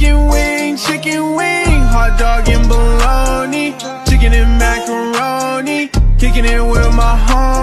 chicken wing, chicken wing, hot dog and bologna, chicken and macaroni, kicking it with my homie.